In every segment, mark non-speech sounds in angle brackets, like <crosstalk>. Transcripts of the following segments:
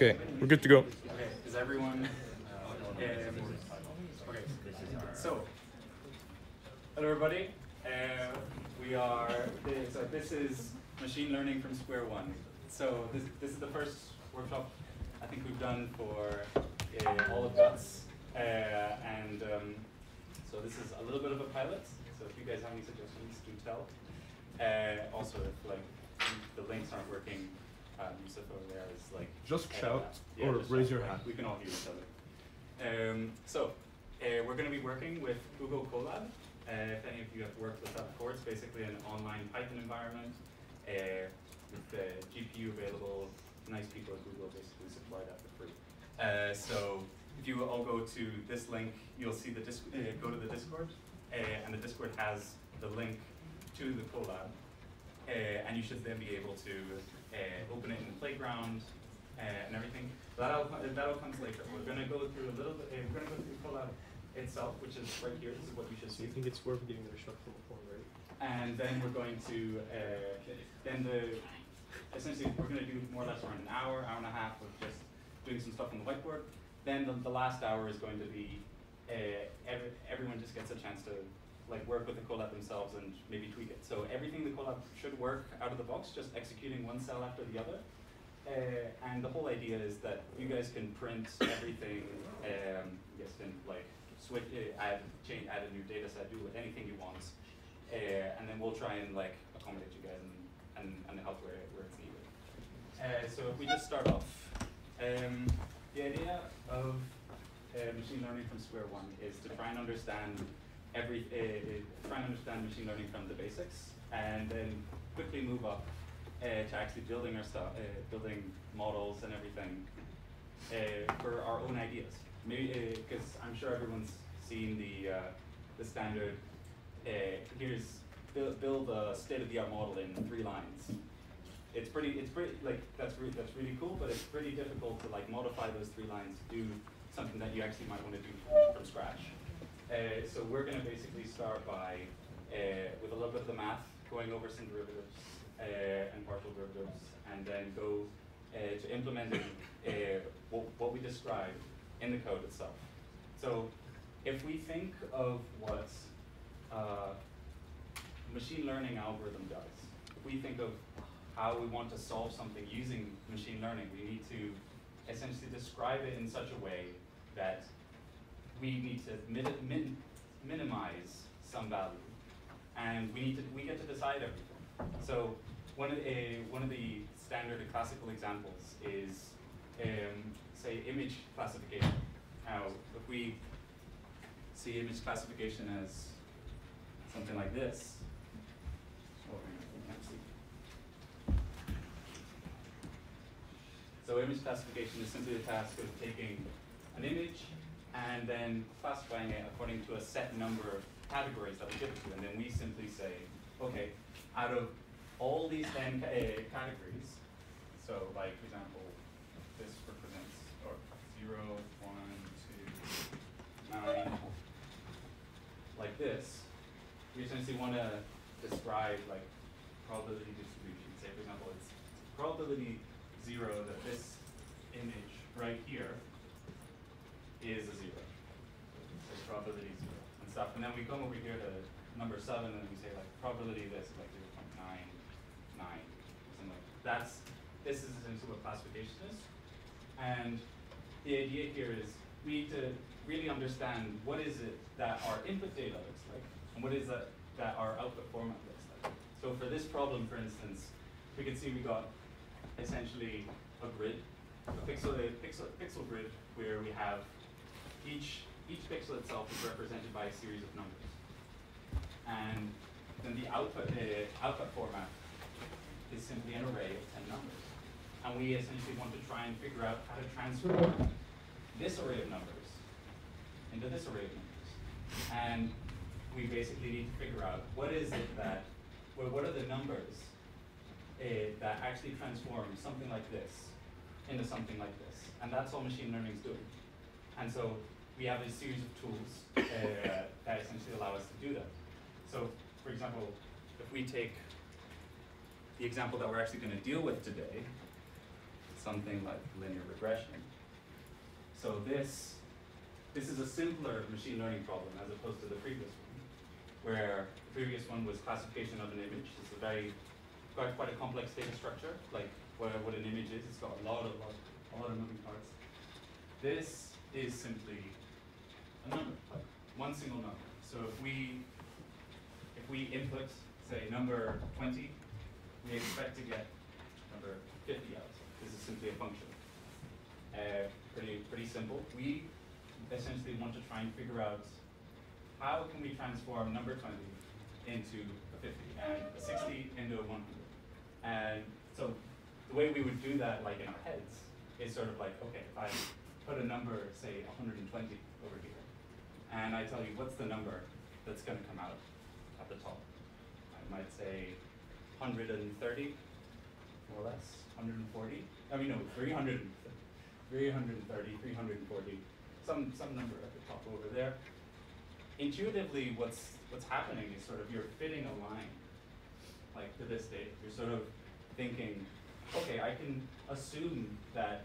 Okay, we're good to go. Okay, is everyone? Um, okay, so hello everybody. Uh, we are. So this is machine learning from square one. So this this is the first workshop I think we've done for uh, all of GUTS, uh, and um, so this is a little bit of a pilot. So if you guys have any suggestions, do tell. Uh, also, if like the links aren't working, um, Yusuf over there is like Just uh, shout yeah, or just raise shout. your hand. We can all hear each other. Um, so uh, we're going to be working with Google Colab. Uh, if any of you have worked with that before, it's basically an online Python environment uh, with the GPU available. Nice people at Google basically supply that for free. Uh, so if you all go to this link, you'll see the dis- uh, go to the Discord, uh, and the Discord has the link to the Colab, uh, and you should then be able to uh, open it in the playground uh, and everything. That'll that all comes later. We're gonna go through a little bit. Uh, we're gonna go through Colab itself, which is right here. This is what you should So see. you think it's worth getting the instructional form, right? And then we're going to, uh, then the, essentially, we're gonna do more or less around an hour, hour and a half of just doing some stuff on the whiteboard. Then the, the last hour is going to be, uh, every, everyone just gets a chance to like work with the Colab themselves and maybe tweak it. So everything the Colab should work out of the box, just executing one cell after the other. Uh, and the whole idea is that you guys can print everything, um, guys can like switch, uh, add, change, add a new data set, do anything you want. Uh, and then we'll try and like accommodate you guys and, and, and help where, where it's needed. Uh, so if we just start off, um, the idea of uh, machine learning from square one is to try and understand every, uh, uh, try and understand machine learning from the basics, and then quickly move up uh, to actually building our uh, building models and everything uh, for our own ideas. Maybe because I'm sure everyone's seen the the standard. Here's build, build a state-of-the-art model in three lines. It's pretty. It's pretty like that's really that's really cool, but it's pretty difficult to like modify those three lines to do something that you actually might want to do from, from scratch. Uh, so we're going to basically start by uh, with a little bit of the math, going over some derivatives uh, and partial derivatives, and then go uh, to implementing uh, what, what we describe in the code itself. So if we think of what machine learning algorithm does, if we think of how we want to solve something using machine learning, we need to essentially describe it in such a way that we need to min- min- minimize some value, and we need to we get to decide everything. So one of a one of the standard and classical examples is um, say image classification. Now, if we see image classification as something like this, oh. So image classification is simply the task of taking an image and then classifying it according to a set number of categories that we give it to, and then we simply say, okay, out of all these 10 uh, categories, so like, for example, this represents, or 0, 1, 2, 9, like this, we essentially want to describe like probability distribution. Say, for example, it's probability 0 that this image right here is a 0. So probability 0 and stuff. And then we come over here to number 7 and we say like probability this is like 0.99 something like that's this is essentially what classification is. And the idea here is we need to really understand what is it that our input data looks like and what is that that our output format looks like. So for this problem, for instance, we can see we got essentially a grid, a pixel, a pixel, pixel grid where we have each each pixel itself is represented by a series of numbers, and then the output uh, output format is simply an array of ten numbers, and we essentially want to try and figure out how to transform this array of numbers into this array of numbers, and we basically need to figure out what is it that, well, what are the numbers uh, that actually transform something like this into something like this. And that's all machine learning is doing. And so we have a series of tools uh, that essentially allow us to do that. So, for example, if we take the example that we're actually going to deal with today, something like linear regression. So this, this is a simpler machine learning problem as opposed to the previous one, where the previous one was classification of an image. It's a very, quite, quite a complex data structure, like what, what an image is. It's got a lot of, lot, a lot of moving parts. This is simply number, one single number. So if we, if we input, say, number 20, we expect to get number 50 out. This is simply a function. Uh, pretty, pretty simple. We essentially want to try and figure out how can we transform number 20 into a 50 and a 60 into a 100. And so the way we would do that, like in our heads, is sort of like, okay, if I put a number, say 120 over here, and I tell you what's the number that's going to come out at the top. I might say 130, more or less, 140. I mean, no, 300, 330, 340, some, some number at the top over there. Intuitively, what's, what's happening is sort of you're fitting a line, like to this date. You're sort of thinking, okay, I can assume that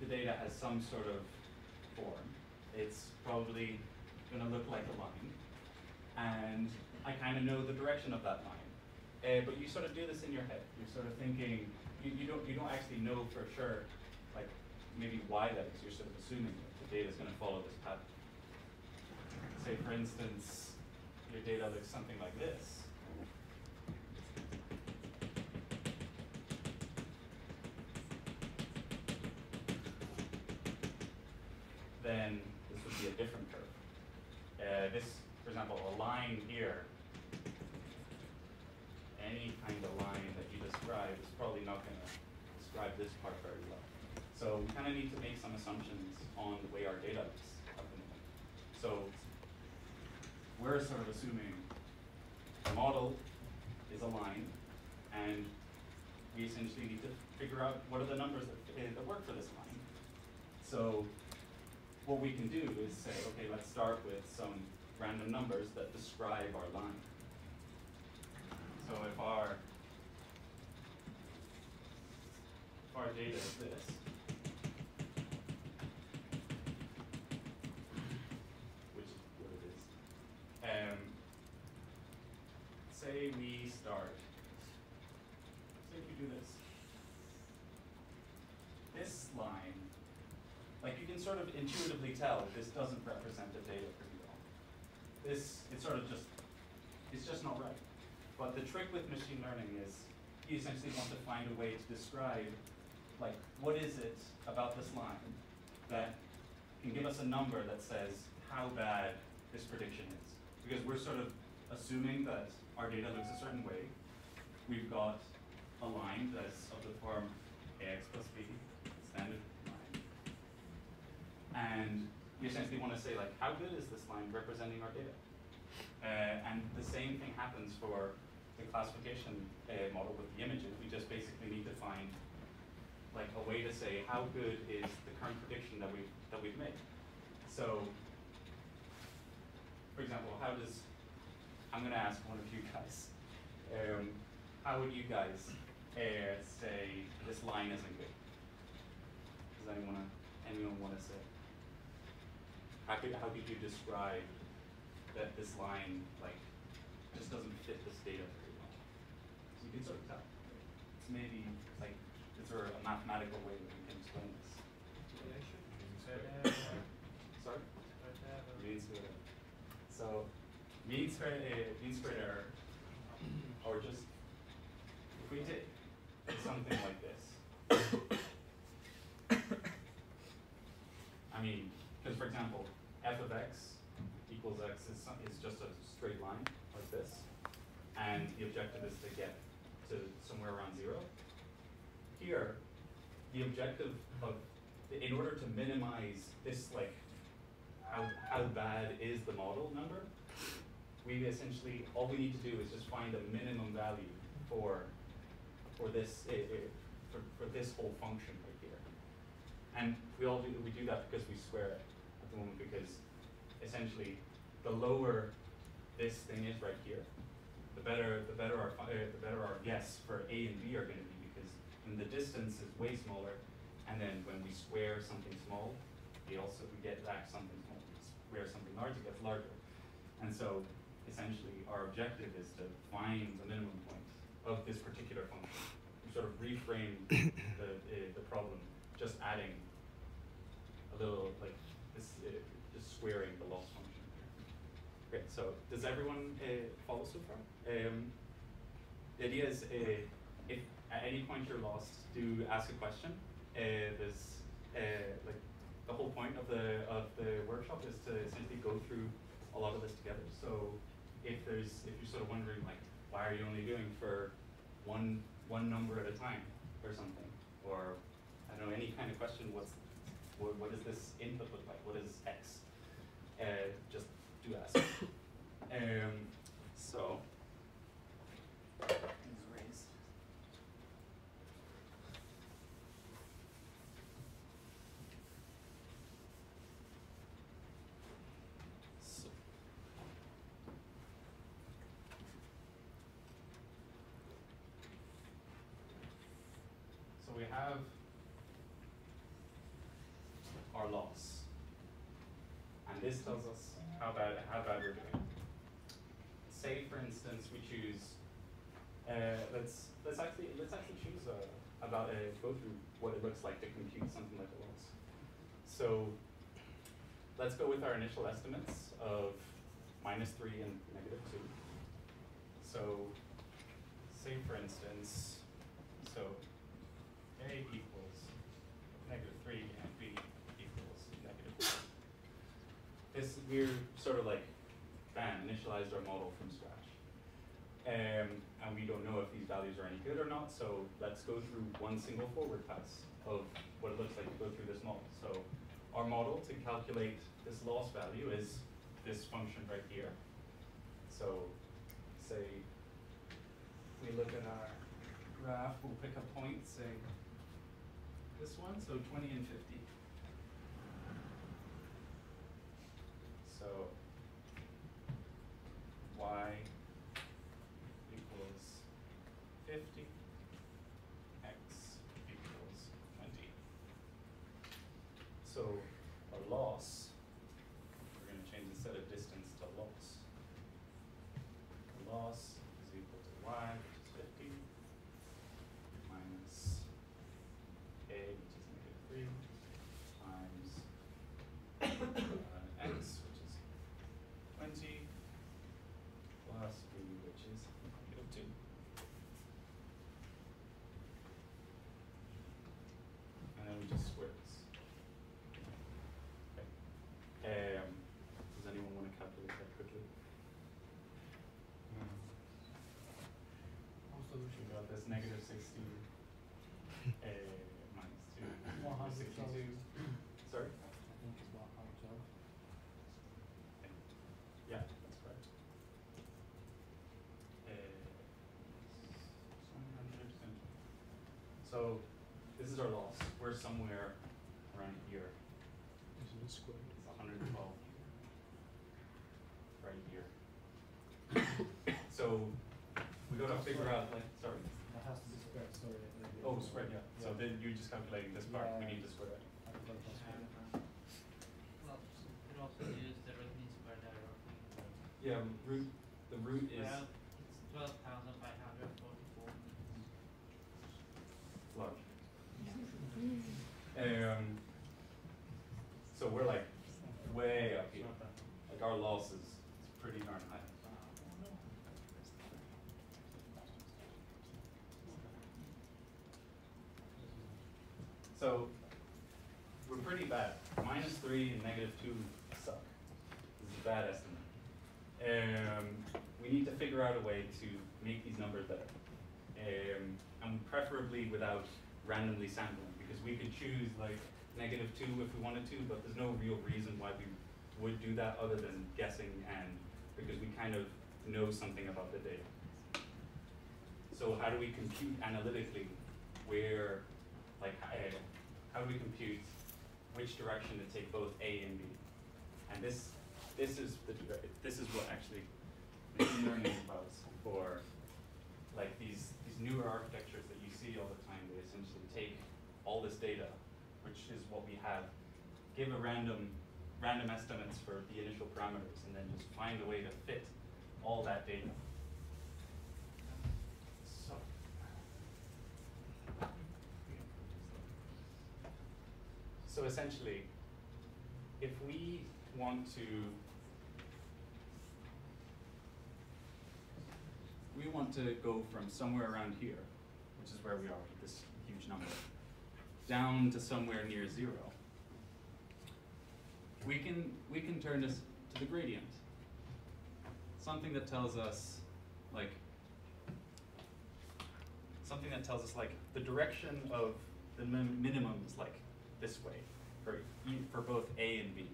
the data has some sort of form. It's probably going to look like a line, and I kind of know the direction of that line. Uh, but you sort of do this in your head. You're sort of thinking, you, you don't you don't actually know for sure, like maybe why that is. You're sort of assuming that the data is going to follow this pattern. Say, for instance, your data looks something like this. Then be a different curve. Uh, this, for example, a line here any kind of line that you describe is probably not going to describe this part very well. So we kind of need to make some assumptions on the way our data looks moment. So we're sort of assuming the model is a line, and we essentially need to figure out what are the numbers that, uh, that work for this line. So what we can do is say, okay, let's start with some random numbers that describe our line. So if our if our data is this, which is what it is, um, say we start, say if we do this, this line, like you can sort of intuitively tell this doesn't represent the data pretty well. This, it's sort of just, it's just not right. But the trick with machine learning is you essentially want to find a way to describe, like, what is it about this line that can give us a number that says how bad this prediction is. Because we're sort of assuming that our data looks a certain way. We've got a line that's of the form ax plus b, standard. And we essentially want to say, like, how good is this line representing our data? Uh, and the same thing happens for the classification uh, model with the images, we just basically need to find like a way to say how good is the current prediction that we've that we've made. So, for example, how does I'm going to ask one of you guys, um, how would you guys uh, say this line isn't good? Does anyone anyone want to say? How could how could you describe that this line like just doesn't fit this data very well. So you can sort of tell. It's maybe like, is there a mathematical way that we can explain this? Sorry? Mean squared error. So mean squared, uh, mean squared error, or just if we did something like this. I mean, because for example, f of x equals x is, some, is just a straight line like this, and the objective is to get to somewhere around zero. Here, the objective of, in order to minimize this, like, how, how bad is the model number, we essentially, all we need to do is just find a minimum value for, for this, uh, uh, for, for this whole function right here. And we all do, we do that because we square it the moment because essentially the lower this thing is right here, the better the better our uh, the better our guess for A and B are going to be because when the distance is way smaller, And then when we square something small, we also we get back something small. We square something large, it gets larger. And so essentially our objective is to find the minimum point of this particular function. We sort of reframe <coughs> the, uh, the problem, just adding a little like uh, just squaring the loss function. Great. So does everyone uh, follow so far? Um, the idea is uh, if at any point you're lost, do ask a question. Uh, there's uh, like the whole point of the of the workshop is to essentially go through a lot of this together. So if there's if you're sort of wondering like why are you only doing for one one number at a time or something, or I don't know any kind of question. What's what, what does this input look like? What is x? Uh, just do ask. <coughs> um, so. this tells us how bad, how bad we're doing. Say, for instance, we choose, uh, let's, let's, actually, let's actually choose a, about, uh, a, go through what it looks like to compute something like a loss. So let's go with our initial estimates of minus 3 and negative 2. So say, for instance, so a equals negative 3 We're sort of like bam, initialized our model from scratch. Um, and we don't know if these values are any good or not, so let's go through one single forward pass of what it looks like to go through this model. So our model to calculate this loss value is this function right here. So say we look at our graph, we'll pick a point, say this one, so 20 and 50. So y equals 50, x equals 20. So our loss, we're going to change instead of distance to loss. The loss is equal to y, which is 50, minus a, which is negative 3, times uh, x, which is 20, plus b, which is negative 2. And then we just square this. Okay. Um, does anyone want to calculate that quickly? Got this negative 16 uh, minus 2, One hundred 62. Sorry? I think it's about how job. Yeah, that's correct. Uh, So this is our loss. We're somewhere around here. Is it squared? It's 112 right here. <coughs> so we got to figure out like sorry. That has to be squared, sorry. I didn't Oh, get it. squared. Yeah. So then you're just calculating this part. We need to square it. I forgot that's And, squared. well, you also use the root mean square error. Yeah. Root. The root is Well, it's twelve thousand five hundred forty-four. large. Um. So we're like way up here. Like our loss is, is pretty darn high. 3 and negative 2 suck. This is a bad estimate. Um, we need to figure out a way to make these numbers better. Um, and preferably without randomly sampling, because we could choose like negative 2 if we wanted to, but there's no real reason why we would do that other than guessing and because we kind of know something about the data. So how do we compute analytically where, like, uh, how do we compute which direction to take both A and B? And this, this is the, this is what actually machine learning is about for, like, these, these newer architectures that you see all the time, they essentially take all this data which is what we have, give a random, random estimates for the initial parameters, and then just find a way to fit all that data. So. So essentially, if we want to we want to go from somewhere around here, which is where we are with this huge number, down to somewhere near zero. We can we can turn this to the gradient. Something that tells us like something that tells us like the direction of the min- minimum is like this way for for both A and B.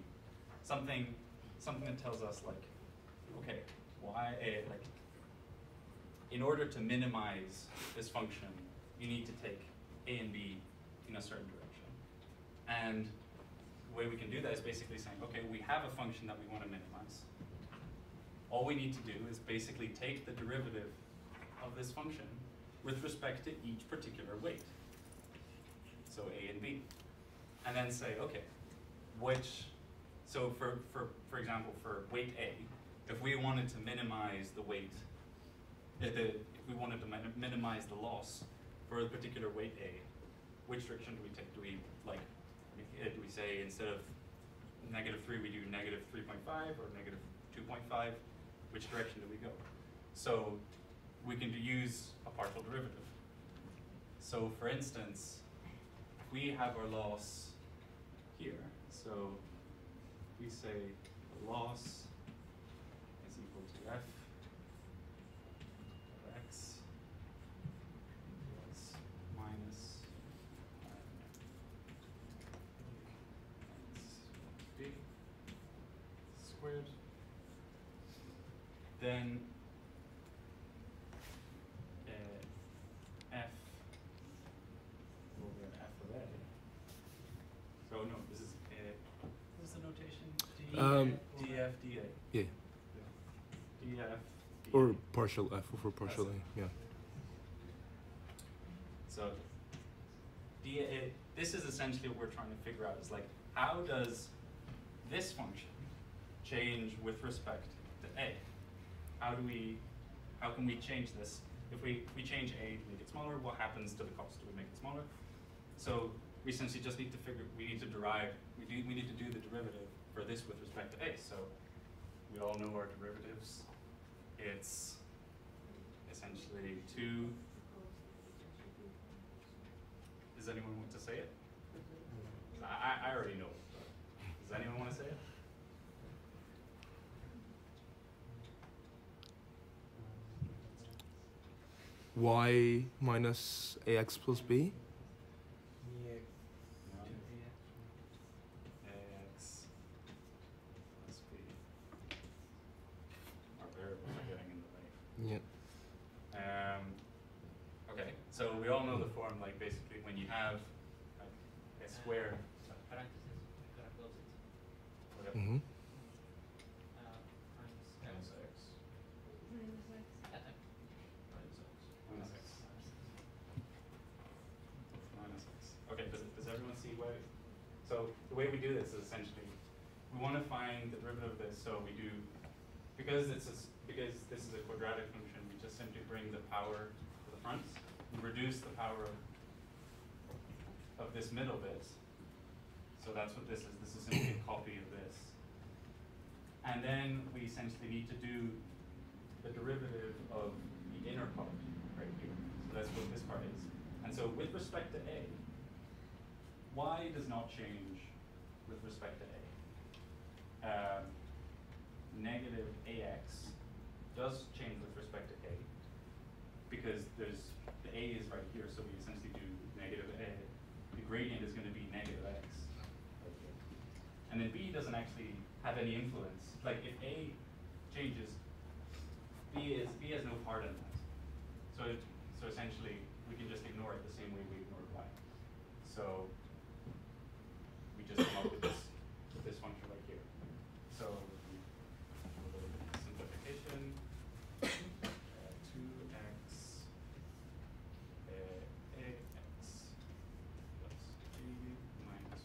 Something something that tells us like okay, why A like in order to minimize this function, you need to take A and B in a certain direction. And the way we can do that is basically saying, okay, we have a function that we want to minimize. All we need to do is basically take the derivative of this function with respect to each particular weight. So A and B. And then say, okay, which, so for, for, for example, for weight A, if we wanted to minimize the weight uh, the, if we wanted to minimize the loss for a particular weight A, which direction do we take? Do we like, do we say instead of negative three, we do negative three point five or negative two point five? Which direction do we go? So we can use a partial derivative. So for instance, we have our loss here, so we say the loss is equal to f of x plus minus x b squared. Then uh, f over f of a. So no, this is uh, what's the notation? D Um, df dA. Yeah. df. Or partial f over partial a. Yeah. So, it, this is essentially what we're trying to figure out is like, how does this function change with respect to a? How do we, how can we change this? If we, we change a to make it smaller, what happens to the cost? Do we make it smaller? So we essentially just need to figure, we need to derive, we do, we need to do the derivative for this with respect to a. So we all know our derivatives. It's essentially two does anyone want to say it? I, I- I already know does anyone want to say it? y minus ax plus b. Ax plus b. Our variables are getting in the way. Yeah. Um, okay, so we all know the form, like basically when you have like a square, minus x. Okay, does, does everyone see why? So the way we do this is essentially, we want to find the derivative of this, so we do, because it's because this is a quadratic function, we just simply bring the power to the front, reduce the power of, of this middle bit. So that's what this is, this is simply a copy of this. And then we essentially need to do the derivative of the inner part right here. So that's what this part is. And so with respect to A, y does not change with respect to A. Um, negative ax does change with respect to A because there's, the A is right here, so we essentially do negative A. The gradient is gonna be negative x. And then B doesn't actually have any influence. Like if A changes, B is, B has no part in that. So it, so essentially, we can just ignore it the same way we ignored Y. So we just come up with this, with this function right here. So a little bit of simplification, uh, two x, uh, ax plus b minus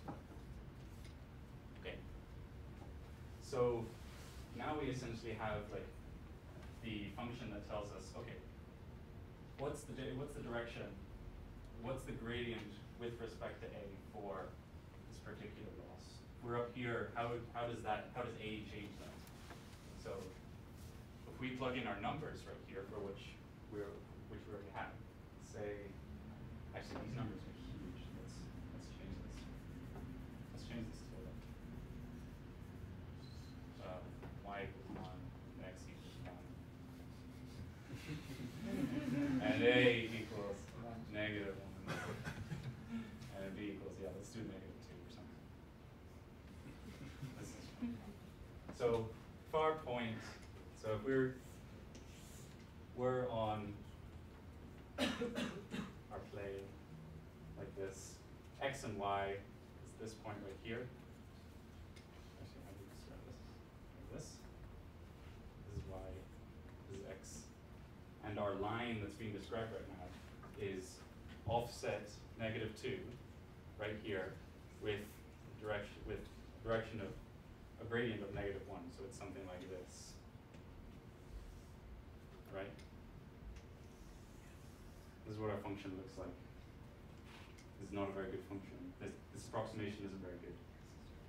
So now we essentially have like the function that tells us, okay, what's the di- what's the direction, what's the gradient with respect to a for this particular loss? We're up here. How how does that how does a change that? So if we plug in our numbers right here for which we're which we already have, say actually these numbers are huge. Let's let's change this. Let's change this to uh, y equals one, and x equals one. and a equals negative one. and b equals, yeah, let's do negative two or something. This is fine. So far point, so if we're we're on our plane like this, x and y is this point right here. Actually, you this? Like this. This is y, this is x. And our line that's being described right now is offset negative two, right here, with direction with direction of a gradient of negative one, so it's something like this. Right? This is what our function looks like. This is not a very good function. This, this approximation isn't very good.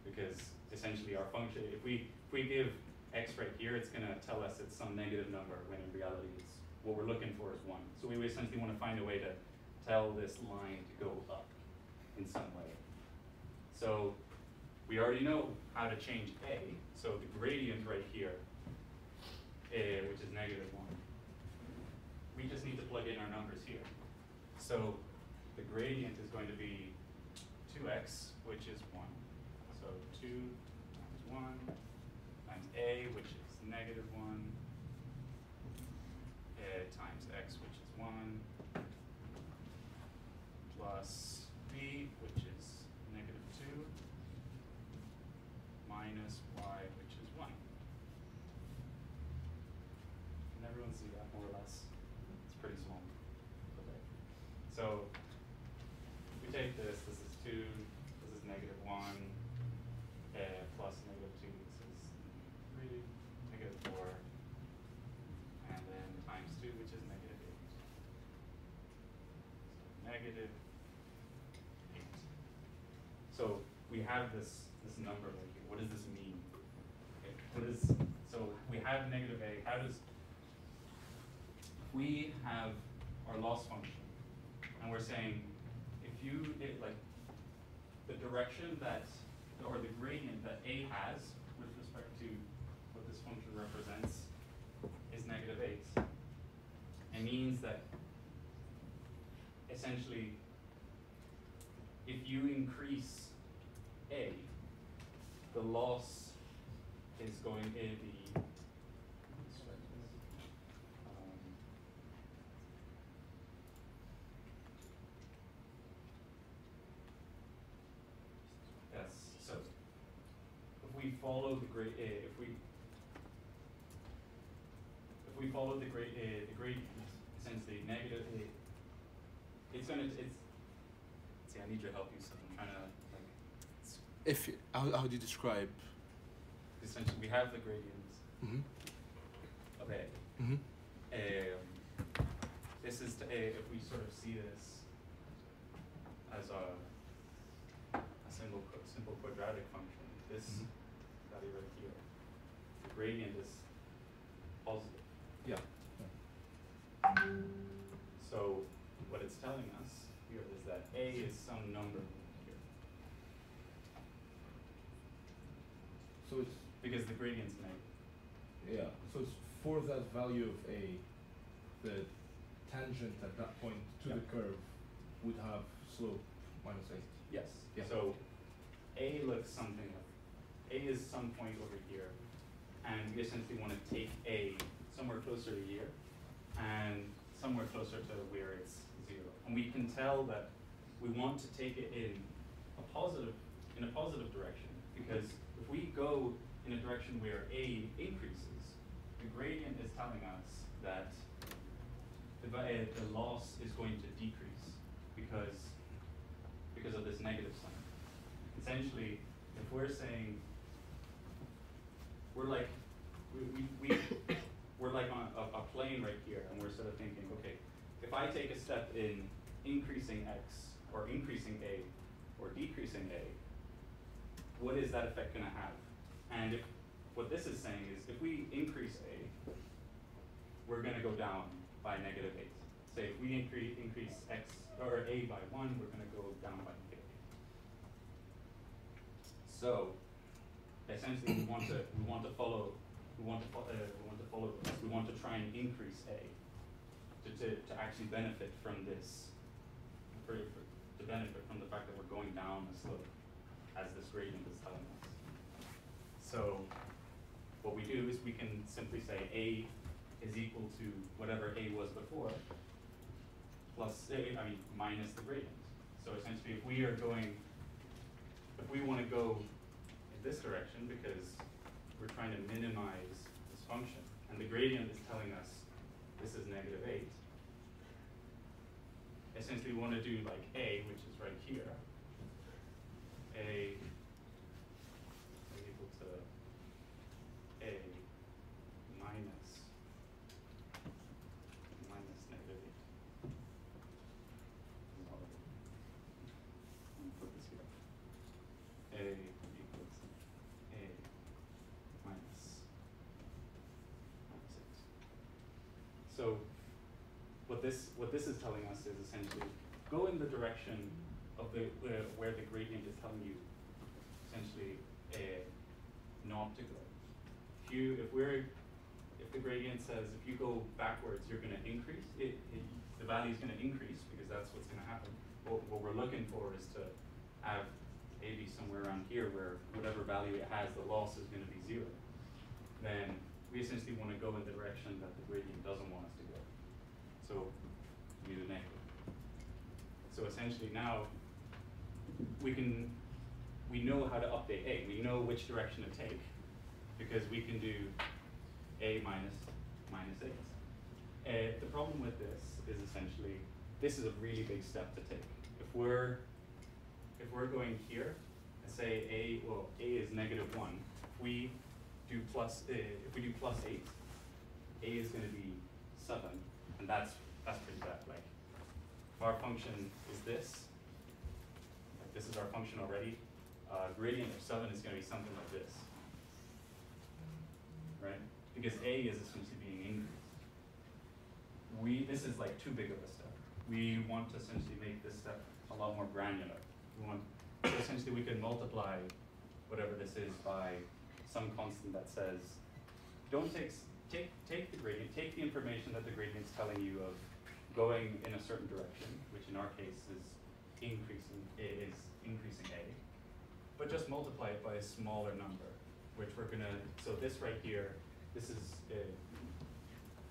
Because essentially our function, if we, if we give x right here, it's gonna tell us it's some negative number when in reality it's, what we're looking for is one. So we essentially wanna find a way to tell this line to go up in some way. So we already know how to change a, so the gradient right here, eh, which is negative one, we just need to plug in our numbers here. So the gradient is going to be two x, which is one. So two times one times a, which is negative one, uh, times x, which is one, plus b, which is negative two, minus y, which is one. Can everyone see that more or less? It's pretty small. Okay. So we take this, this is two, this is negative one, uh, plus negative two, this is three, negative four, and then times two, which is negative eight. So negative eight. So we have this, this number here. What does this mean? Okay, what is, so we have negative a, how does, we have our loss function, and we're saying, if you, it, like, the direction that, or the gradient that a has with respect to what this function represents is negative eight. It means that essentially, if you increase the loss is going to be yes, so if we follow the grade, uh, if we if we follow the grade, uh, the gradient, essentially negative, uh, it's gonna, it's, see, I need your help, Yusuf, I'm trying to, like, it's If how, how do you describe? essentially, we have the gradients. Mm-hmm. of A. Mm-hmm. Um, this is, the, A- if we sort of see this as a, a single, simple quadratic function, this Mhm. value right here, the gradient is positive. Yeah. So what it's telling us here is that A is some number here, So it's because the gradient's negative. yeah. So it's for that value of a, the tangent at that point to the curve would have slope minus eight. Yes. Yeah. So A looks something like, A is some point over here, and we essentially want to take A somewhere closer to here, and somewhere closer to where it's zero. And we can tell that we want to take it in a positive, in a positive direction, because if we go in a direction where A increases, the gradient is telling us that the, uh, the loss is going to decrease, because because of this negative sign. Essentially, if we're saying we're like, we, we, we, we're like on a, a plane right here, and we're sort of thinking, okay, if I take a step in increasing x, or increasing a, or decreasing a, what is that effect gonna have? And if, what this is saying is, if we increase a, we're gonna go down by negative eight. Say if we increase, increase x, or a by one, we're gonna go down by negative eight. So, essentially, we want to, we want to follow, we want to, uh, we want to follow this, we want to try and increase A to, to, to actually benefit from this, to benefit from the fact that we're going down a slope, as this gradient is telling us. So, what we do is we can simply say A is equal to whatever A was before, plus, uh, I mean, minus the gradient. So essentially, if we are going if we want to go in this direction because we're trying to minimize this function, and the gradient is telling us this is negative eight, essentially we want to do like a, which is right here, a is equal to a minus minus negative eight. Let me put this here. A equals A minus minus eight. So what this what this is telling us is essentially go in the direction of the where, where the gradient is telling you essentially a not to go. If you if we're if the gradient says if you go backwards you're gonna increase, it, it the value is gonna increase because that's what's gonna happen. What what we're looking for is to have a be somewhere around here where whatever value it has, the loss is gonna be zero. Then we essentially wanna go in the direction that the gradient doesn't want us to go. So a negative. So essentially now we can we know how to update A. We know which direction to take because we can do A minus minus eight. Uh, the problem with this is essentially this is a really big step to take. If we're if we're going here and say A well A is negative one, if we do plus uh, if we do plus eight, A is going to be seven, and that's that's pretty bad. Like if our function is this, like this is our function already, uh, gradient of seven is going to be something like this, right? Because A is essentially being increased. We this is like too big of a step. We want to essentially make this step a lot more granular. We want essentially we can multiply whatever this is by some constant that says don't take take take the gradient, take the information that the gradient's telling you of going in a certain direction, which in our case is increasing is increasing a, but just multiply it by a smaller number, which we're gonna so this right here, this is uh,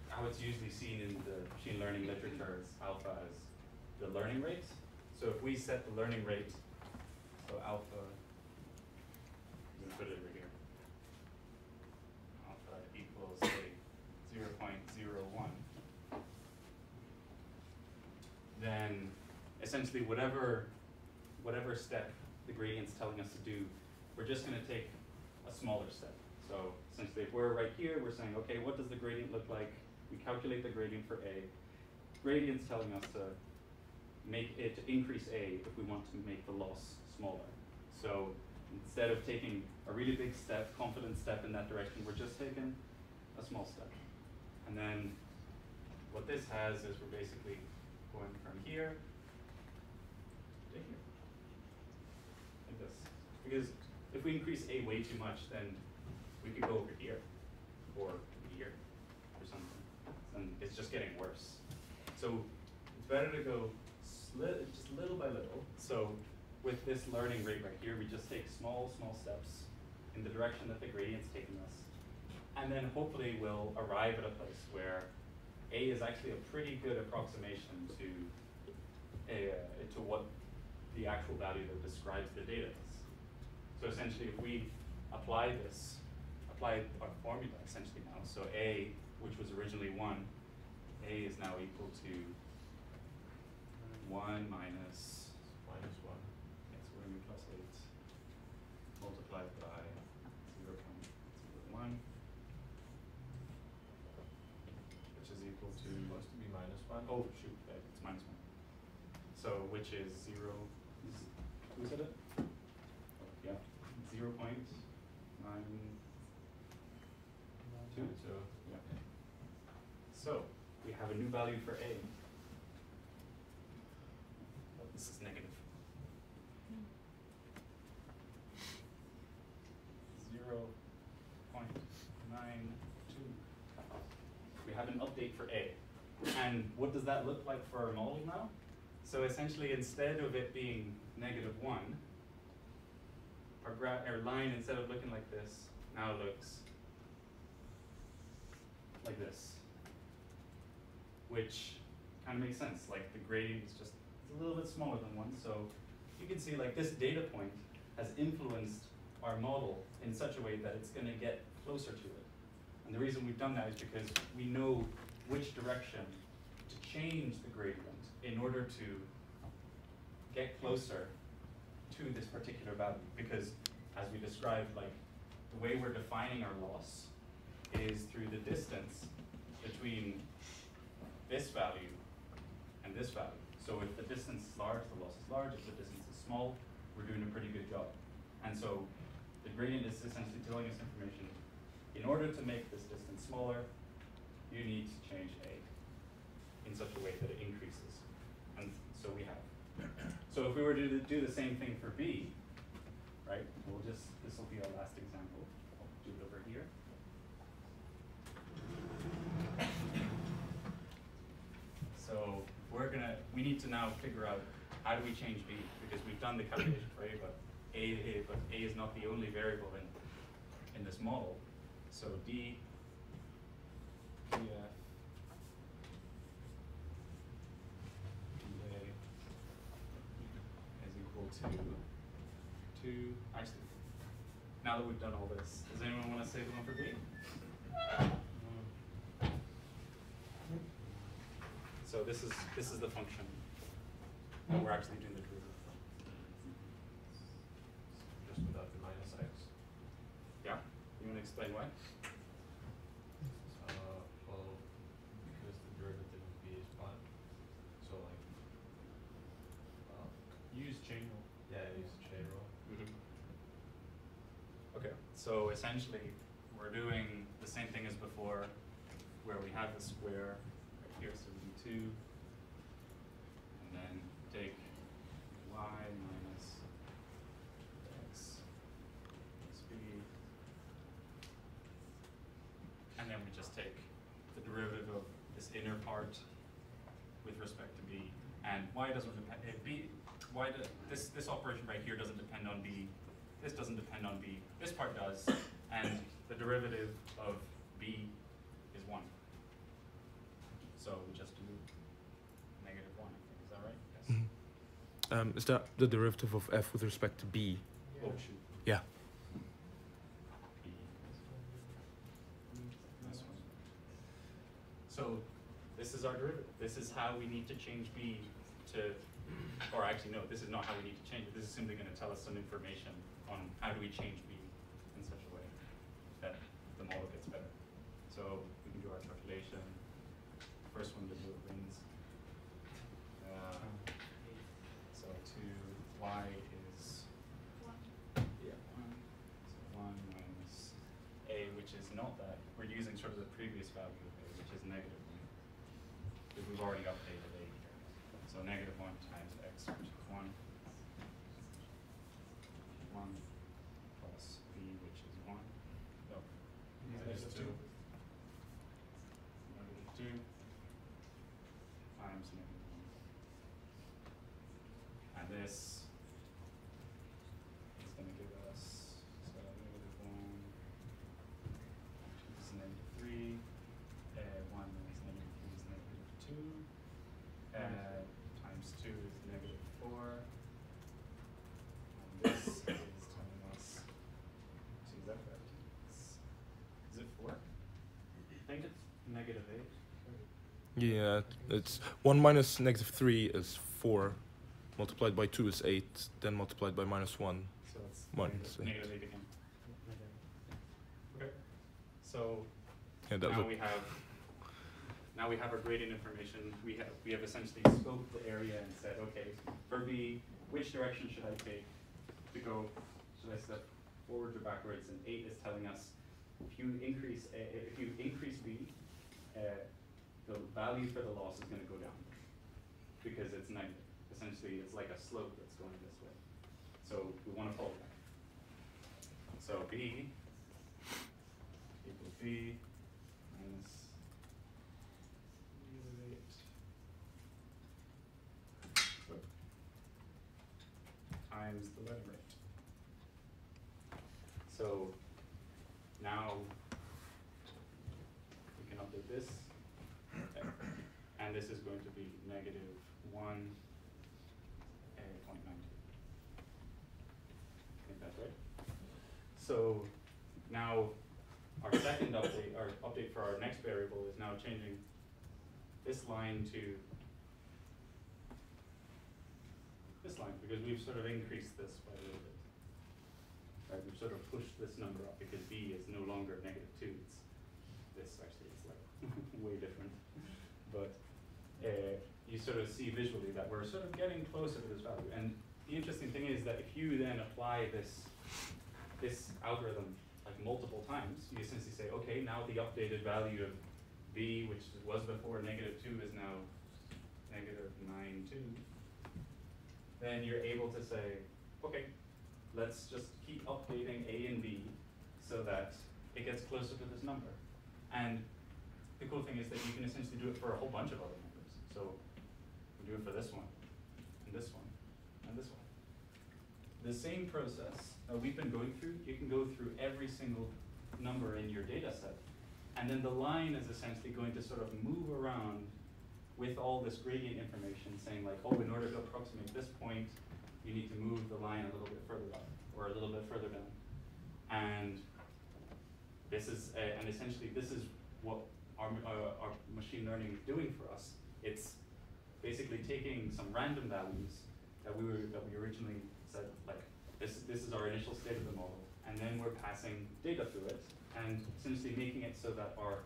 how it's usually seen in the machine learning literature is alpha as the learning rate. So if we set the learning rate, so alpha, put it over here. Alpha equals say zero point zero one. Then essentially whatever whatever step the gradient's telling us to do, we're just gonna take a smaller step. So essentially if we're right here, we're saying, okay, what does the gradient look like? We calculate the gradient for A. Gradient's telling us to make it to increase A if we want to make the loss smaller. So instead of taking a really big step, confident step in that direction, we're just taking a small step. And then what this has is we're basically going from here to here. Like this. Because if we increase A way too much, then we could go over here or here or something. And it's just getting worse. So it's better to go just little by little. So with this learning rate right here, we just take small, small steps in the direction that the gradient's taking us. And then hopefully we'll arrive at a place where A is actually a pretty good approximation to a, uh, to what the actual value that describes the data is. So essentially, if we apply this, apply our formula essentially now, so A, which was originally one, A is now equal to one minus, Minus one. yes, we're gonna be plus eight, multiplied by zero point zero one, oh shoot, uh, it's minus one. So which is zero, who said it? Yeah, zero point nine two, so, yeah. So, we have a new value for A. Oh, This is negative. Zero point nine two. We have an update for A. And what does that look like for our model now? So essentially, instead of it being negative one, our gra- our line, instead of looking like this, now looks like this. Which kind of makes sense, like the gradient is just a little bit smaller than one, so you can see like this data point has influenced our model in such a way that it's gonna get closer to it. And the reason we've done that is because we know which direction to change the gradient in order to get closer to this particular value. Because as we described, like the way we're defining our loss is through the distance between this value and this value. So if the distance is large, the loss is large. If the distance is small, we're doing a pretty good job. And so the gradient is essentially telling us information. In order to make this distance smaller, you need to change A in such a way that it increases. So we have. So if we were to do the same thing for B, right, we'll just, this will be our last example. I'll do it over here. So we're gonna, we need to now figure out how do we change B, because we've done the calculation for A, but A, A, but A is not the only variable in, in this model. So D, DF, DA to two, actually, now that we've done all this, does anyone wanna say the one for B? So this is, this is the function that we're actually doing the derivative from. Just without the minus x. Yeah, you wanna explain why? Uh, well, because the derivative of b is one. So like, well, Use chain rule. yeah, use the chain rule. Okay, so essentially, we're doing the same thing as before, where we have the square right here, so we do two. And then take y minus x. And then we just take the derivative of this inner part with respect to b. And y doesn't depend, b, y, do- this, this operation right here doesn't depend on b, this doesn't depend on b, this part does, and the derivative of b is one. So we just do negative one, I think, is that right? Yes. Mhm. Um, is that the derivative of f with respect to b? Oh, shoot. Yeah. B. This one. So this is our derivative. This is how we need to change b to, or actually no, this is not how we need to change it. This is simply going to tell us some information on how do we change b in such a way that the model gets better. So we can do our calculation. First one to do it wins. Uh, so two y is one. yeah, one. So one minus a, which is not that. We're using sort of the previous value of a, which is negative one. Because we've already updated a here. So negative one times x, which is one. One plus b, which is one. No. Negative two. Negative two times negative one. And this is gonna give us, so negative one, two is negative three, uh, one is negative three is negative two, uh, times two is negative four. And this is telling us, see, is that correct? Is- Is it four? I think it's negative eight. Yeah, it's 1 minus negative 3 is 4, multiplied by 2 is 8, then multiplied by minus 1. So it's One, so- negative eight again. Okay. So Yeah, now we have now we have our gradient information, we have, we have essentially scoped the area and said, okay, for B, which direction should I take to go, should I step forwards or backwards, and eight is telling us, if you increase, A if you increase B, uh, the value for the loss is gonna go down, because it's negative, essentially, it's like a slope that's going this way, so we wanna follow that. So B equals B minus Times the weather rate. So now we can update this. Okay. And this is going to be negative one A point nine two. I think that's right. So now our second update, our update for our next variable is now changing this line to this line, because we've sort of increased this by a little bit. Right, we've sort of pushed this number up because b is no longer negative two, it's this actually, it's like <laughs> way different. But uh, you sort of see visually that we're sort of getting closer to this value. And the interesting thing is that if you then apply this this algorithm like multiple times, you essentially say, okay, now the updated value of b, which was before negative two, is now negative nine two. Then you're able to say, okay, let's just keep updating a and b so that it gets closer to this number. And the cool thing is that you can essentially do it for a whole bunch of other numbers. So we do it for this one, and this one, and this one. The same process that we've been going through, you can go through every single number in your data set. And then the line is essentially going to sort of move around with all this gradient information saying like, oh, in order to approximate this point, you need to move the line a little bit further up or a little bit further down. And this is, and essentially this is what our, uh, our machine learning is doing for us. It's basically taking some random values that we were, that we originally said, like, this, this is our initial state of the model, and then we're passing data through it, and essentially making it so that our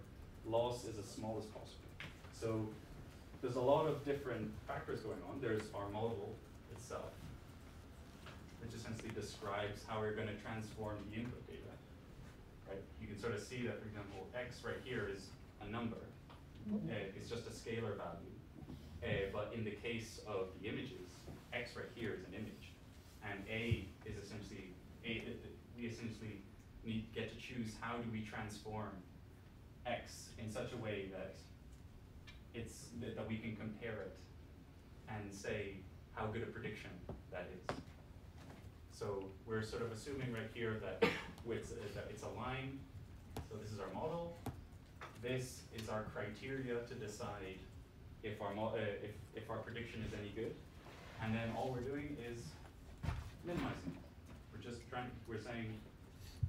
loss is as small as possible. So there's a lot of different factors going on. There's our model itself, which essentially describes how we're going to transform the input data. Right? You can sort of see that, for example, x right here is a number. Uh, it's just a scalar value. Uh, but in the case of the images, x right here is an image, and a is essentially a. We essentially need get to choose how do we transform x in such a way that it's that, we can compare it and say how good a prediction that is. So we're sort of assuming right here that that it's a line. So this is our model. This is our criteria to decide if our uh, if, if our prediction is any good. And then all we're doing is minimizing. We're just trying, we're saying,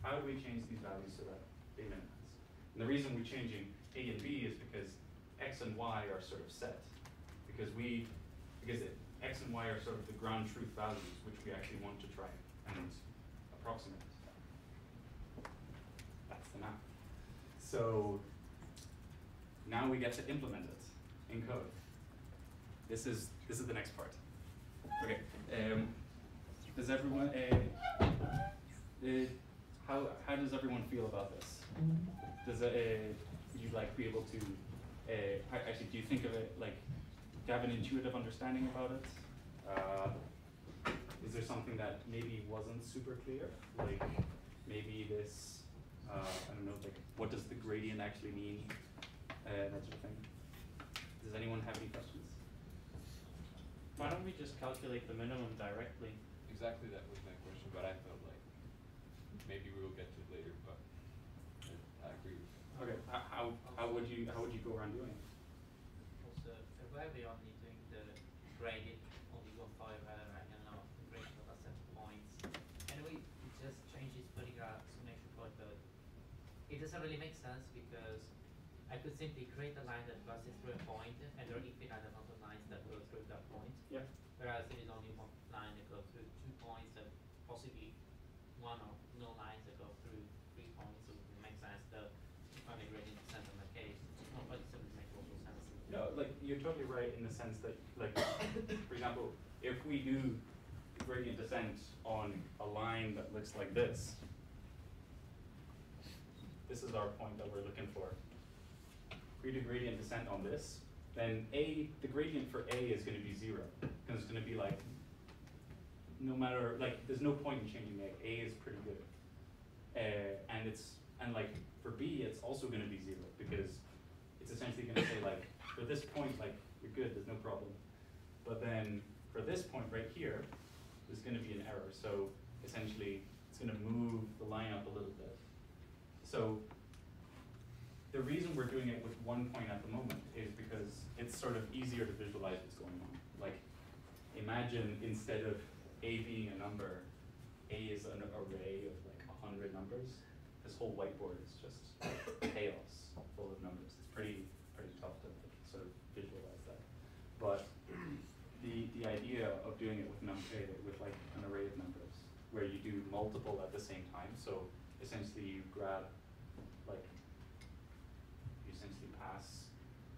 how do we change these values so that they minimize? And the reason we're changing A and B is because X and Y are sort of set. Because we, because it, X and Y are sort of the ground truth values which we actually want to try and approximate. That's the map. So now we get to implement it in code. This is this is the next part. Okay. Um, does everyone uh, uh, how how does everyone feel about this? Does it, uh, you like be able to uh, actually do you think of it like do you have an intuitive understanding about it? Uh, is there something that maybe wasn't super clear? Like maybe this uh, I don't know like what does the gradient actually mean? Uh, that sort of thing. Does anyone have any questions? Why don't we just calculate the minimum directly? Exactly, that was my question, but I felt like maybe we will get to it later, but I, I agree with you. Okay. h- How how would you how would you go around doing it? Also, if we're only doing the graded only go five rather than you know gradient of a set points. Anyway, it just changes putting a summation code, but it doesn't really make sense because I could simply create a line that passes through a point, and there are infinite amount of lines that go through that point. Yeah. Whereas it is only one line that goes through two points, and possibly one or no lines that go through three points. So it makes sense that I'm a gradient descent on the case, well, but it doesn't make also sense you're totally right in the sense that, like, <coughs> for example, if we do gradient descent on a line that looks like this, this is our point that we're looking for. We do gradient descent on this, then A, the gradient for A is gonna be zero, because it's gonna be like, no matter, like, there's no point in changing A, A is pretty good. Uh, and it's, and like, for B, it's also gonna be zero, because it's essentially gonna say like, for this point, like, you're good, there's no problem. But then, for this point right here, there's gonna be an error, so essentially, it's gonna move the line up a little bit. So, the reason we're doing it with one point at the moment is because it's sort of easier to visualize what's going on. Like, imagine instead of A being a number, A is an array of like a hundred numbers. This whole whiteboard is just chaos full of numbers. It's pretty pretty tough to sort of visualize that. But the the idea of doing it with num uh, with like an array of numbers where you do multiple at the same time. So essentially you grab like you essentially pass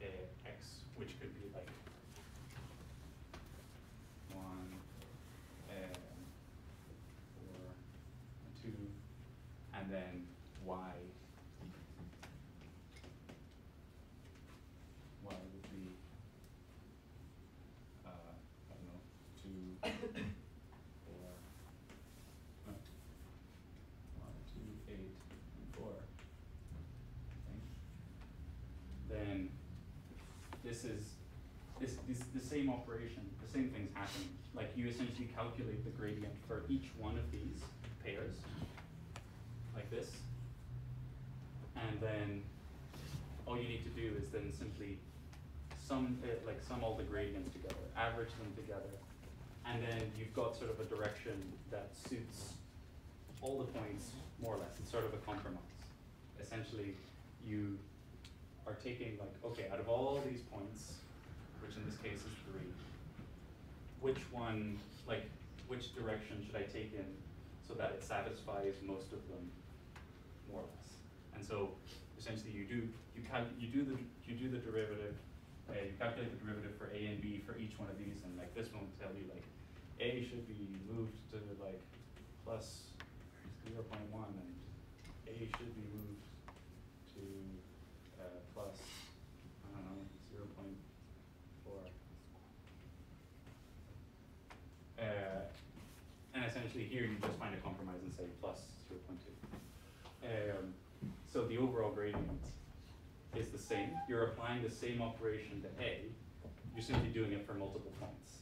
uh, x, which could be like one, four, two, and then. Y would be, uh, I don't know, two, four, no, one, two, eight, and four. I think. Then this is this this the same operation, the same things happen. Like you essentially calculate the gradient for each one of these pairs, like this. And then all you need to do is then simply sum it, like sum all the gradients together, average them together, and then you've got sort of a direction that suits all the points more or less. It's sort of a compromise. Essentially, you are taking like, okay, out of all these points, which in this case is three, which one, like, which direction should I take in so that it satisfies most of them, more or less? And so essentially you do, you you do the, you do the derivative, uh, you calculate the derivative for A and B for each one of these, and like this one will tell you like, A should be moved to like plus zero point one, and A should be moved plus, I don't know, zero point four. Uh, and essentially here you just find a compromise and say plus zero point two. Um, so the overall gradient is the same. You're applying the same operation to A. You're simply doing it for multiple points.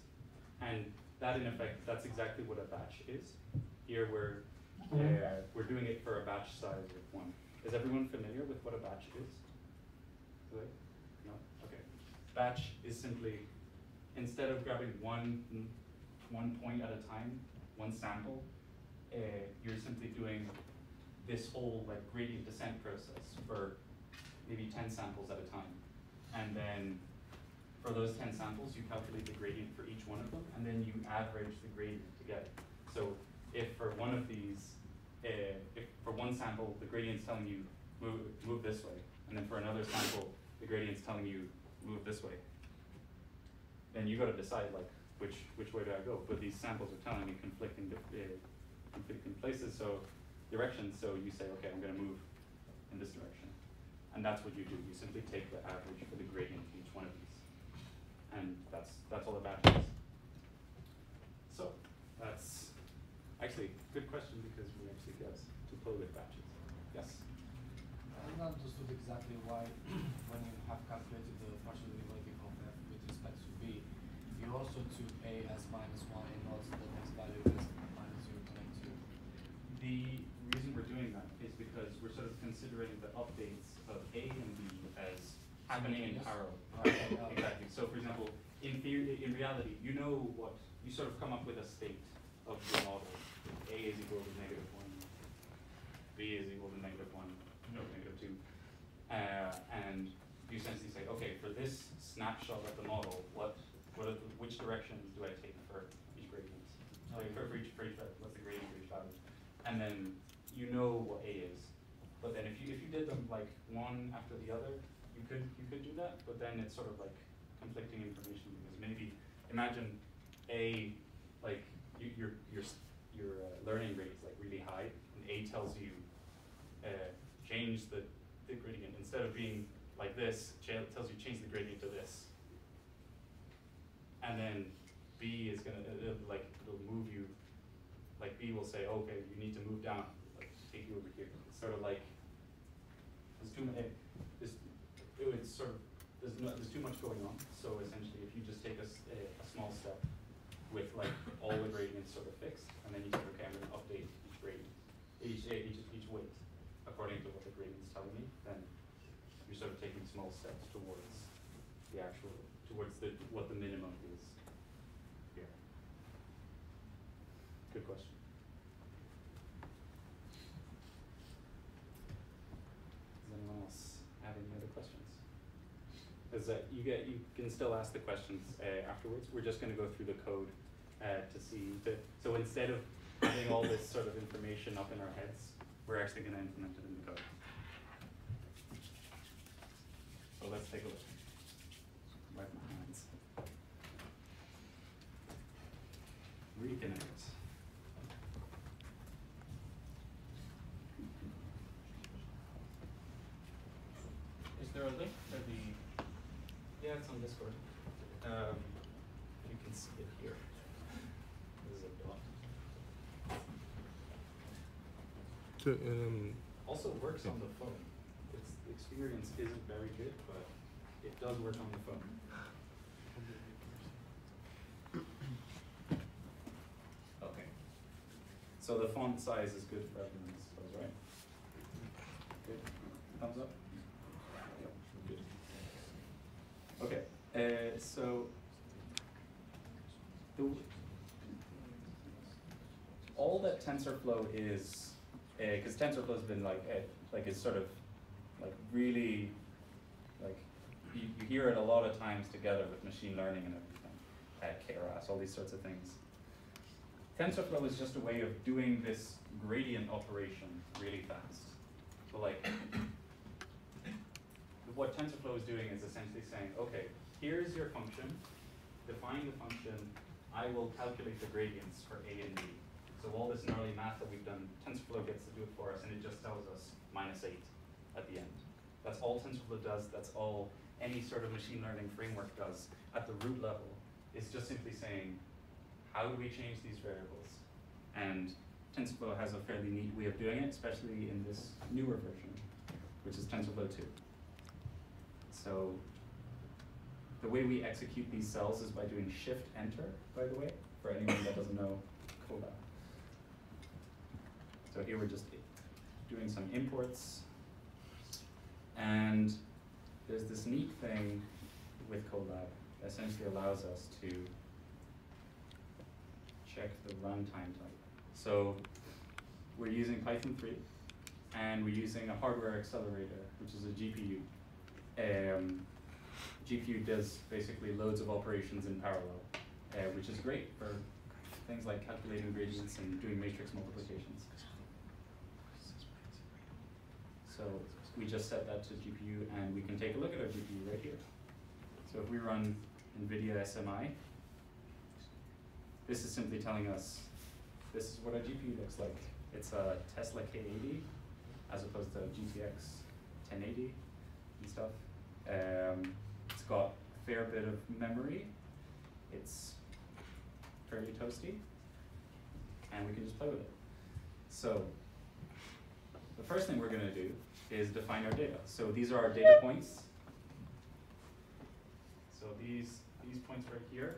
And that in effect, that's exactly what a batch is. Here we're, uh, we're doing it for a batch size of one. Is everyone familiar with what a batch is? No? Okay. Batch is simply, instead of grabbing one, one point at a time, one sample, uh, you're simply doing this whole like gradient descent process for maybe ten samples at a time. And then for those ten samples, you calculate the gradient for each one of them, and then you average the gradient together. So if for one of these, uh, if for one sample, the gradient's telling you move, move this way, and then for another sample, the gradient's telling you move this way, then you gotta decide like, which, which way do I go? But these samples are telling me conflicting, uh, conflicting places, so, directions, so you say, okay, I'm gonna move in this direction. And that's what you do, you simply take the average for the gradient of each one of these. And that's, that's all the batch is. So, that's, actually, a good question, because we actually get to play with batches. Yes? I'm not understood exactly why, <clears throat> when you have calculated the partial derivative of f with respect to b, you also took a as minus one and not the next value as minus zero point two. The reason we're doing that is because we're sort of considering the updates of A and B as happening in parallel. Exactly, so for example, in theory, in reality, you know what, you sort of come up with a state of your model. A is equal to negative one, B is equal to negative one, mm-hmm. no, negative two. Uh, and you essentially say, okay, for this snapshot of the model, what, what the, which directions do I take for each gradient? Like for, for each, for each, what's the gradient for each value? And then you know what A is. But then if you, if you did them like one after the other, you could, you could do that, but then it's sort of like conflicting information because maybe imagine a like you, your your your uh, learning rate is like really high and a tells you uh, change the, the gradient. Instead of being like this ch- tells you change the gradient to this. And then b is gonna uh, uh, like it'll move you like b will say okay you need to move down. Like take you over here. It's sort of like there's too many there's it would sort of there's no, there's too much going on. So essentially if you just take a small step with like all the gradients sort of fixed and then you say okay I'm gonna update each gradient each each each weight according to what the gradient's telling me then you're sort of taking small steps towards the actual towards the what the minimum is here good question Does anyone else have any other questions? Is that you get you can still ask the questions uh, afterwards. We're just going to go through the code uh, to see. So instead of having all this sort of information up in our heads, we're actually going to implement it in the code. So let's take a look. Wipe my hands. Reconnect. Is there a link for the, Yeah, it's on Discord. Um, you can see it here. This is a dot. So, um, Also works on the phone. Its experience isn't very good, but it does work on the phone. Okay. So the font size is good for everyone, I suppose, right? Good. Thumbs up? Yep, good. Okay, uh, so the all that TensorFlow is, because TensorFlow has been like, uh, like it's sort of like really, like you, you hear it a lot of times together with machine learning and everything, uh, Keras, all these sorts of things. TensorFlow is just a way of doing this gradient operation really fast. So like, <coughs> what TensorFlow is doing is essentially saying, okay, here's your function, define the function, I will calculate the gradients for A and B. So all this gnarly math that we've done, TensorFlow gets to do it for us, and it just tells us minus eight at the end. That's all TensorFlow does, that's all any sort of machine learning framework does at the root level, is just simply saying, how do we change these variables? And TensorFlow has a fairly neat way of doing it, especially in this newer version, which is TensorFlow 2. So the way we execute these cells is by doing shift enter, by the way, for anyone that doesn't know Colab. So here we're just doing some imports. And there's this neat thing with Colab that essentially allows us to check the runtime type. So we're using Python 3 and we're using a hardware accelerator, which is a GPU. Um, GPU does basically loads of operations in parallel, uh, which is great for things like calculating gradients and doing matrix multiplications. So we just set that to GPU and we can take a look at our GPU right here. So if we run NVIDIA SMI, this is simply telling us this is what our GPU looks like. It's a Tesla K80 as opposed to GTX 1080 and stuff. Um, it's got a fair bit of memory. It's fairly toasty, and we can just play with it. So the first thing we're going to do is define our data. So these are our data points. So these these points right here.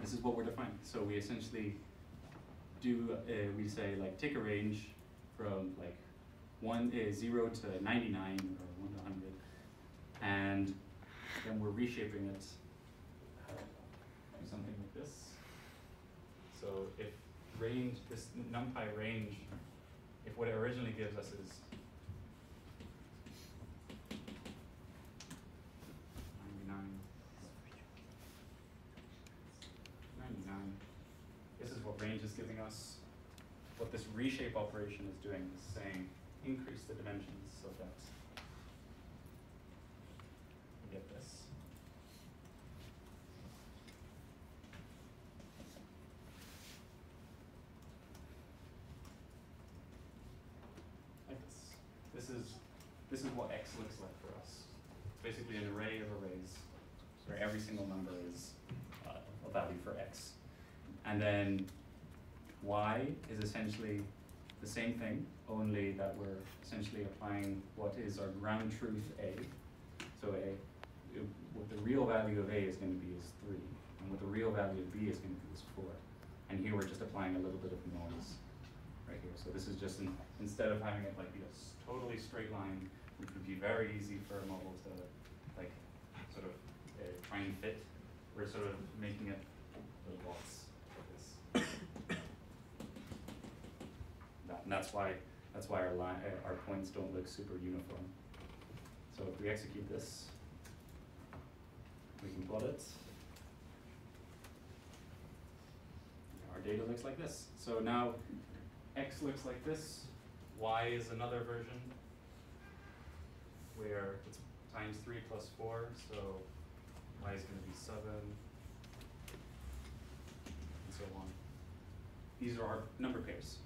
This is what we're defining. So we essentially do uh, we say like take a range from like one is zero to ninety nine or one to hundred, and then we're reshaping it. Uh, something like this. So if range this numpy range, if what it originally gives us is ninety nine. 99. This is what range is giving us. What this reshape operation is doing is saying increase the dimensions so that we get this. this is what x looks like for us. Basically an array of arrays where every single number is uh, a value for x. And then y is essentially the same thing, only that we're essentially applying what is our ground truth a. So a, it- what the real value of a is going to be is three, and what the real value of b is going to be is four. And here we're just applying a little bit of noise right here. So this is just an, instead of having it like be a totally straight line, which would be very easy for a model to like sort of uh, try and fit, we're sort of making it the lots of this. That, and that's why that's why our line uh, our points don't look super uniform. So if we execute this, we can plot it. Our data looks like this. So now x looks like this, y is another version where it's times three plus four, so y is gonna be seven, and so on. These are our number pairs.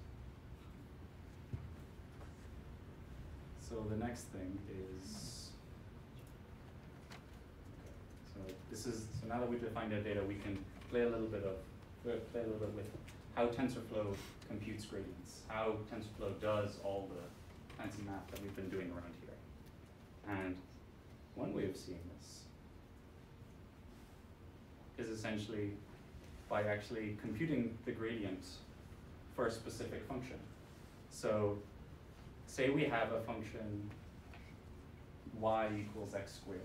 So the next thing is, okay, so this is, so now that we've defined our data, we can play a little bit of, uh, play a little bit with how TensorFlow computes gradients, how TensorFlow does all the fancy math that we've been doing around here. And one way of seeing this is essentially by actually computing the gradient for a specific function. So say we have a function y equals x squared.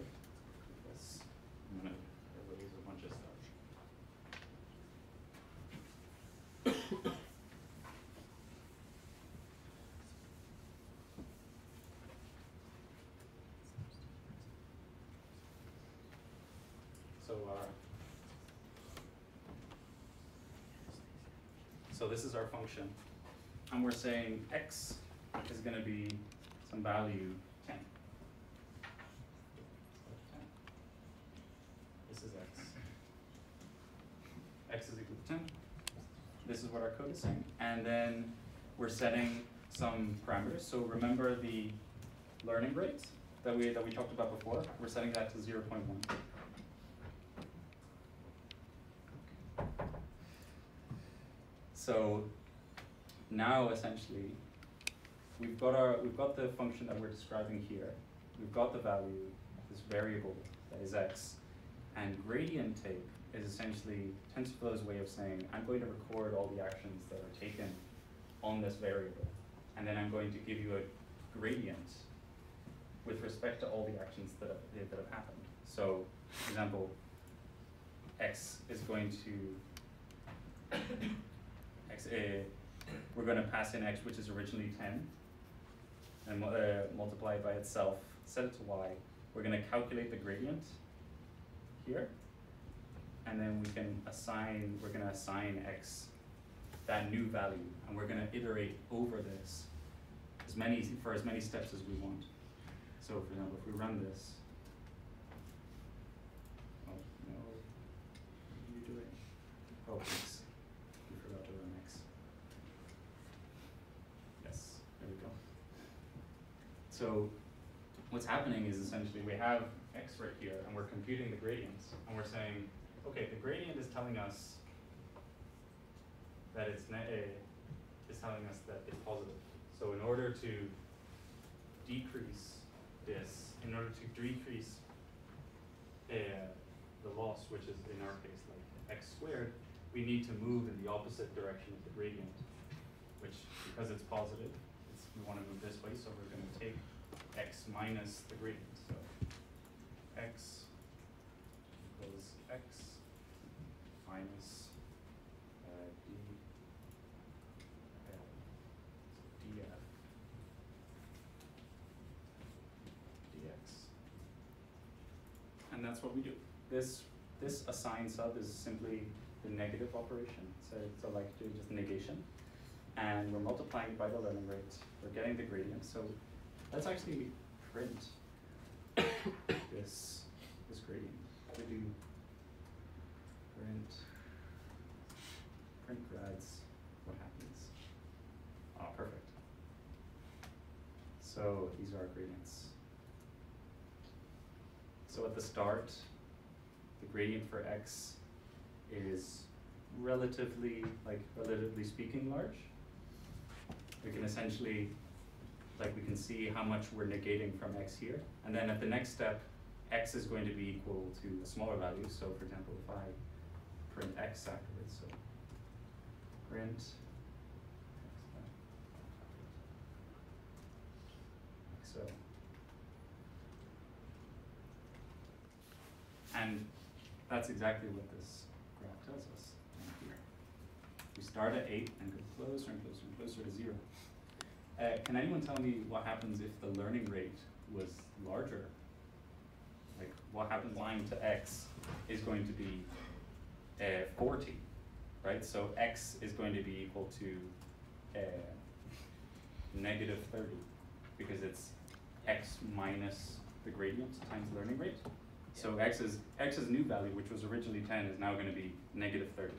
I'm gonna erase a bunch of stuff. So, uh, so this is our function, and we're saying x is gonna be some value ten. 10. This is x. x is equal to ten. This is what our code is saying, and then we're setting some parameters. So remember the learning rate that we that we talked about before. We're setting that to zero point one. So now essentially we've got our we've got the function that we're describing here. We've got the value, of this variable that is x, and gradient tape is essentially TensorFlow's way of saying I'm going to record all the actions that are taken on this variable, and then I'm going to give you a gradient with respect to all the actions that have, that have happened. So, for example, x is going to x uh, we're going to pass in x which is originally 10 and uh, multiply it by itself set it to y. We're going to calculate the gradient here and then we can assign we're going to assign x that new value and we're going to iterate over this as many for as many steps as we want. So for example if we run this oh no. What are you doing oh thanks we forgot to run x Yes, there we go. So what's happening is essentially we have x right here and we're computing the gradients and we're saying, okay, the gradient is telling us that it's ne- uh, is telling us that it's positive. So in order to decrease this, in order to decrease uh, the loss, which is in our case like x squared, we need to move in the opposite direction of the gradient which because it's positive, we want to move this way, so we're going to take x minus the gradient. So x equals x minus uh, d df dx, and that's what we do. This this assign sub is simply the negative operation. So so like do just negation and we're multiplying it by the learning rate, we're getting the gradient, so let's actually print <coughs> this, this gradient. We do print, print grads, what happens? Oh, perfect. So these are our gradients. So at the start, the gradient for x is relatively, like relatively speaking, large. We can essentially, like we can see how much we're negating from x here. And then at the next step, x is going to be equal to a smaller value. So for example, if I print x afterwards, so print so and that's exactly what this graph tells us. We start at eight and go closer and closer and closer to zero. Uh, can anyone tell me what happens if the learning rate was larger? Like what happens line to x is going to be uh, 40, right? So x is going to be equal to uh, negative 30 because it's x minus the gradient times learning rate. So x's x's new value, which was originally 10, is now going to be negative 30.